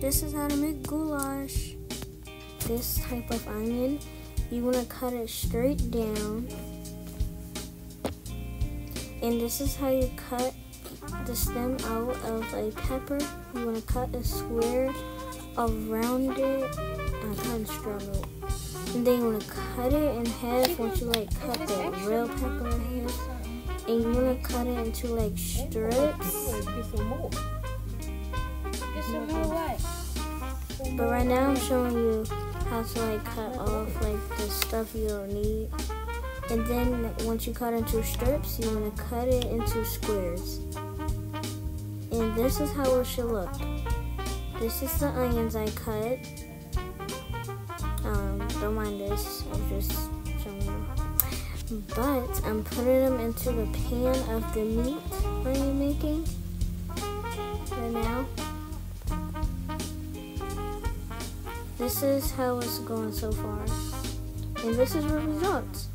This is how to make goulash. This type of onion, you want to cut it straight down. And this is how you cut the stem out of a pepper. You want to cut a square around it. I kind of struggle. And then you want to cut it in half once you like cut the real pepper in half. And you want to cut it into like strips. But right now I'm showing you how to like cut off like the stuff you don't need. And then once you cut into strips, you want to cut it into squares. And this is how it should look. This is the onions I cut. Um, don't mind this, I'm just showing you. But I'm putting them into the pan of the meat I'm making right now. This is how it's going so far. And this is the results.